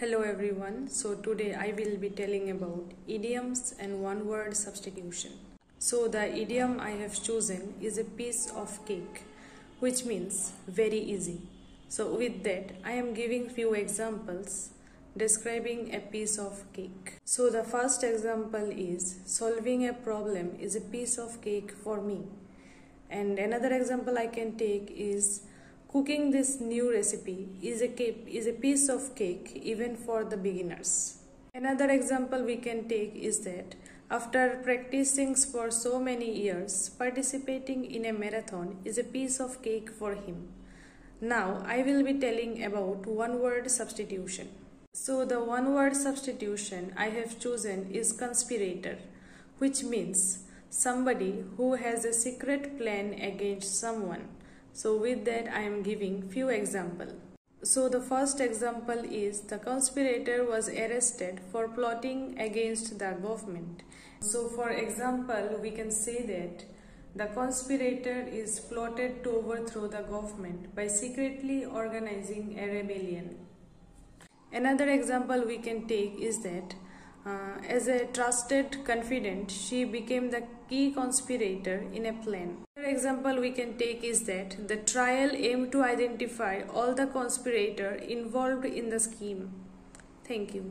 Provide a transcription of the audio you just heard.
Hello everyone. So today I will be telling about idioms and one word substitution. So the idiom I have chosen is a piece of cake which means very easy. So with that I am giving few examples describing a piece of cake. So the first example is solving a problem is a piece of cake for me. And another example I can take is Cooking this new recipe is a, cake, is a piece of cake even for the beginners. Another example we can take is that after practicing for so many years, participating in a marathon is a piece of cake for him. Now I will be telling about one word substitution. So the one word substitution I have chosen is conspirator, which means somebody who has a secret plan against someone so with that I am giving few example. So the first example is the conspirator was arrested for plotting against the government. So for example we can say that the conspirator is plotted to overthrow the government by secretly organizing a rebellion. Another example we can take is that uh, as a trusted confidant, she became the key conspirator in a plan. Another example we can take is that the trial aimed to identify all the conspirators involved in the scheme. Thank you.